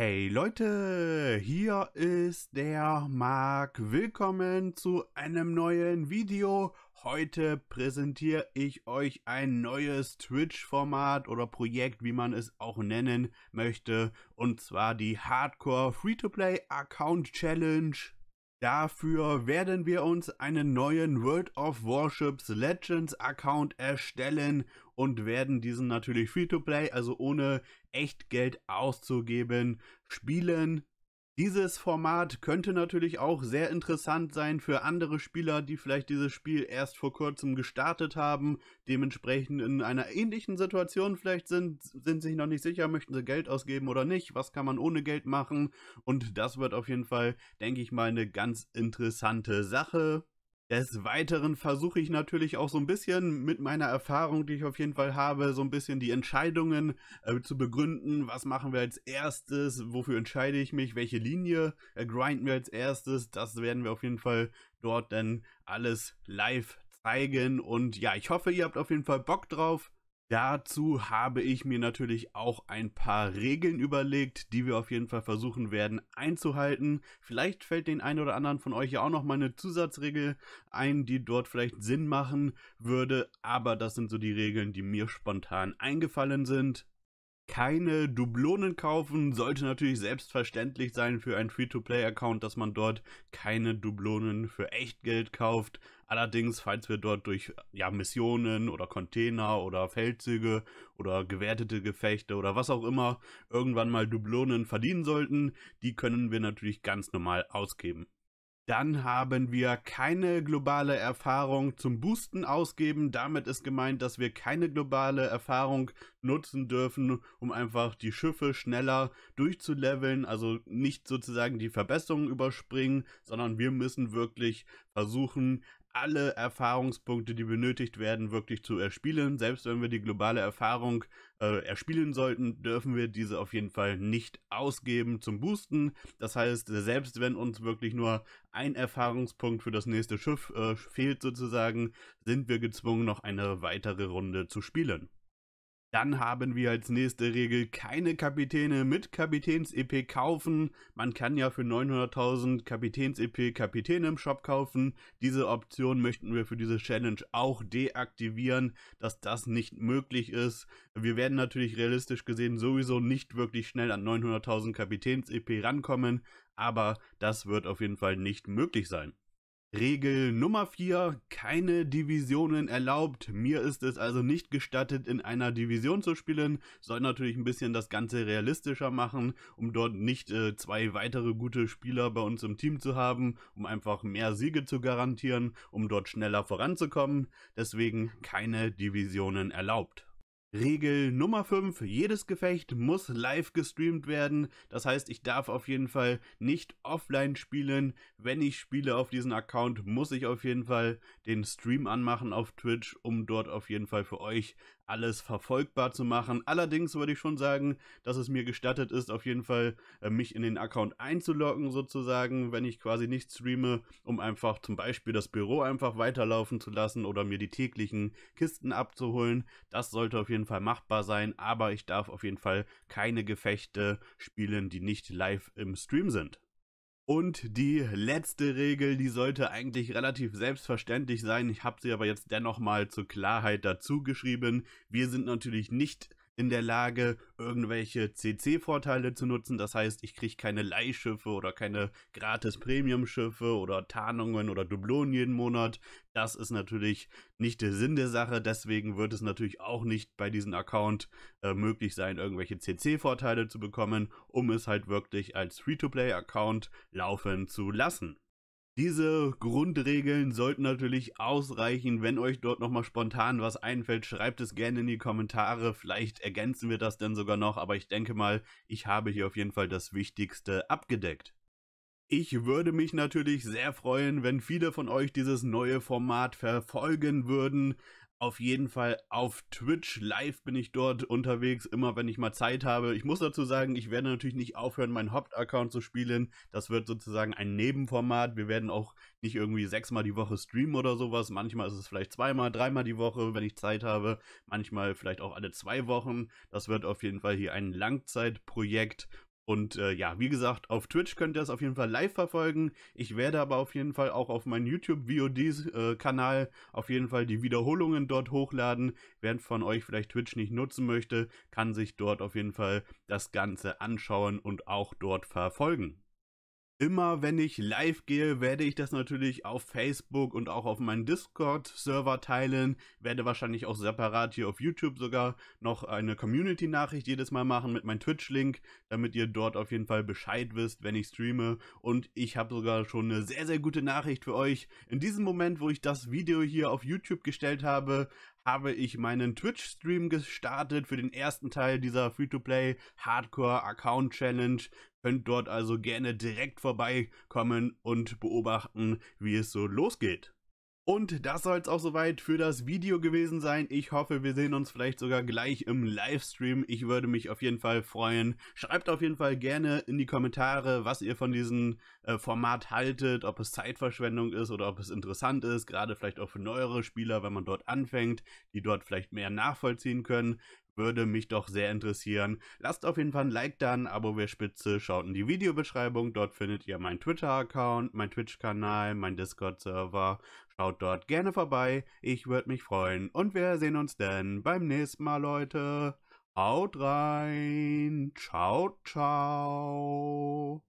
Hey Leute, hier ist der Marc. Willkommen zu einem neuen Video. Heute präsentiere ich euch ein neues Twitch-Format oder Projekt, wie man es auch nennen möchte, und zwar die Hardcore Free-to-Play Account Challenge. Dafür werden wir uns einen neuen World of Warships Legends Account erstellen und werden diesen natürlich Free-to-Play, also ohne echt Geld auszugeben, spielen. Dieses Format könnte natürlich auch sehr interessant sein für andere Spieler, die vielleicht dieses Spiel erst vor kurzem gestartet haben, dementsprechend in einer ähnlichen Situation vielleicht sind, sind sich noch nicht sicher, möchten sie Geld ausgeben oder nicht, was kann man ohne Geld machen und das wird auf jeden Fall, denke ich mal, eine ganz interessante Sache. Des Weiteren versuche ich natürlich auch so ein bisschen mit meiner Erfahrung, die ich auf jeden Fall habe, so ein bisschen die Entscheidungen äh, zu begründen. Was machen wir als erstes? Wofür entscheide ich mich? Welche Linie äh, grinden wir als erstes? Das werden wir auf jeden Fall dort dann alles live zeigen. Und ja, ich hoffe, ihr habt auf jeden Fall Bock drauf. Dazu habe ich mir natürlich auch ein paar Regeln überlegt, die wir auf jeden Fall versuchen werden einzuhalten. Vielleicht fällt den einen oder anderen von euch ja auch noch mal eine Zusatzregel ein, die dort vielleicht Sinn machen würde, aber das sind so die Regeln, die mir spontan eingefallen sind keine Dublonen kaufen. Sollte natürlich selbstverständlich sein für einen Free-to-Play-Account, dass man dort keine Dublonen für Echtgeld kauft. Allerdings, falls wir dort durch ja, Missionen oder Container oder Feldzüge oder gewertete Gefechte oder was auch immer irgendwann mal Dublonen verdienen sollten, die können wir natürlich ganz normal ausgeben. Dann haben wir keine globale Erfahrung zum Boosten ausgeben. Damit ist gemeint, dass wir keine globale Erfahrung nutzen dürfen, um einfach die Schiffe schneller durchzuleveln. Also nicht sozusagen die Verbesserungen überspringen, sondern wir müssen wirklich versuchen, alle Erfahrungspunkte, die benötigt werden, wirklich zu erspielen. Selbst wenn wir die globale Erfahrung äh, erspielen sollten, dürfen wir diese auf jeden Fall nicht ausgeben zum Boosten. Das heißt, selbst wenn uns wirklich nur ein Erfahrungspunkt für das nächste Schiff äh, fehlt sozusagen, sind wir gezwungen, noch eine weitere Runde zu spielen. Dann haben wir als nächste Regel keine Kapitäne mit Kapitäns-EP kaufen. Man kann ja für 900.000 Kapitäns-EP Kapitäne im Shop kaufen. Diese Option möchten wir für diese Challenge auch deaktivieren, dass das nicht möglich ist. Wir werden natürlich realistisch gesehen sowieso nicht wirklich schnell an 900.000 Kapitäns-EP rankommen, aber das wird auf jeden Fall nicht möglich sein. Regel Nummer 4, keine Divisionen erlaubt. Mir ist es also nicht gestattet, in einer Division zu spielen. Soll natürlich ein bisschen das Ganze realistischer machen, um dort nicht äh, zwei weitere gute Spieler bei uns im Team zu haben, um einfach mehr Siege zu garantieren, um dort schneller voranzukommen. Deswegen keine Divisionen erlaubt. Regel Nummer 5. Jedes Gefecht muss live gestreamt werden. Das heißt, ich darf auf jeden Fall nicht offline spielen. Wenn ich spiele auf diesen Account, muss ich auf jeden Fall den Stream anmachen auf Twitch, um dort auf jeden Fall für euch alles verfolgbar zu machen. Allerdings würde ich schon sagen, dass es mir gestattet ist, auf jeden Fall äh, mich in den Account einzuloggen, sozusagen, wenn ich quasi nicht streame, um einfach zum Beispiel das Büro einfach weiterlaufen zu lassen oder mir die täglichen Kisten abzuholen. Das sollte auf jeden Fall machbar sein, aber ich darf auf jeden Fall keine Gefechte spielen, die nicht live im Stream sind. Und die letzte Regel, die sollte eigentlich relativ selbstverständlich sein. Ich habe sie aber jetzt dennoch mal zur Klarheit dazu geschrieben. Wir sind natürlich nicht in der Lage, irgendwelche CC-Vorteile zu nutzen. Das heißt, ich kriege keine Leihschiffe oder keine gratis Premium-Schiffe oder Tarnungen oder Dublonen jeden Monat. Das ist natürlich nicht der Sinn der Sache. Deswegen wird es natürlich auch nicht bei diesem Account äh, möglich sein, irgendwelche CC-Vorteile zu bekommen, um es halt wirklich als Free-to-Play-Account laufen zu lassen. Diese Grundregeln sollten natürlich ausreichen. Wenn euch dort nochmal spontan was einfällt, schreibt es gerne in die Kommentare. Vielleicht ergänzen wir das dann sogar noch, aber ich denke mal, ich habe hier auf jeden Fall das Wichtigste abgedeckt. Ich würde mich natürlich sehr freuen, wenn viele von euch dieses neue Format verfolgen würden auf jeden Fall auf Twitch. Live bin ich dort unterwegs, immer wenn ich mal Zeit habe. Ich muss dazu sagen, ich werde natürlich nicht aufhören, meinen Hauptaccount zu spielen. Das wird sozusagen ein Nebenformat. Wir werden auch nicht irgendwie sechsmal die Woche streamen oder sowas. Manchmal ist es vielleicht zweimal, dreimal die Woche, wenn ich Zeit habe. Manchmal vielleicht auch alle zwei Wochen. Das wird auf jeden Fall hier ein Langzeitprojekt Und äh, ja, wie gesagt, auf Twitch könnt ihr das auf jeden Fall live verfolgen. Ich werde aber auf jeden Fall auch auf meinen YouTube-VOD-Kanal auf jeden Fall die Wiederholungen dort hochladen. Wer von euch vielleicht Twitch nicht nutzen möchte, kann sich dort auf jeden Fall das Ganze anschauen und auch dort verfolgen. Immer wenn ich live gehe, werde ich das natürlich auf Facebook und auch auf meinen Discord-Server teilen. Werde wahrscheinlich auch separat hier auf YouTube sogar noch eine Community-Nachricht jedes Mal machen mit meinem Twitch-Link, damit ihr dort auf jeden Fall Bescheid wisst, wenn ich streame. Und ich habe sogar schon eine sehr, sehr gute Nachricht für euch. In diesem Moment, wo ich das Video hier auf YouTube gestellt habe, habe ich meinen Twitch-Stream gestartet für den ersten Teil dieser Free-to-Play Hardcore Account Challenge. Könnt dort also gerne direkt vorbeikommen und beobachten, wie es so losgeht. Und das soll es auch soweit für das Video gewesen sein. Ich hoffe, wir sehen uns vielleicht sogar gleich im Livestream. Ich würde mich auf jeden Fall freuen. Schreibt auf jeden Fall gerne in die Kommentare, was ihr von diesem äh, Format haltet, ob es Zeitverschwendung ist oder ob es interessant ist, gerade vielleicht auch für neuere Spieler, wenn man dort anfängt, die dort vielleicht mehr nachvollziehen können. Würde mich doch sehr interessieren. Lasst auf jeden Fall ein Like da, ein Abo wäre spitze, schaut in die Videobeschreibung, dort findet ihr meinen Twitter-Account, meinen Twitch-Kanal, meinen Discord-Server. Schaut dort gerne vorbei, ich würde mich freuen. Und wir sehen uns dann beim nächsten Mal, Leute. Haut rein. Ciao, ciao.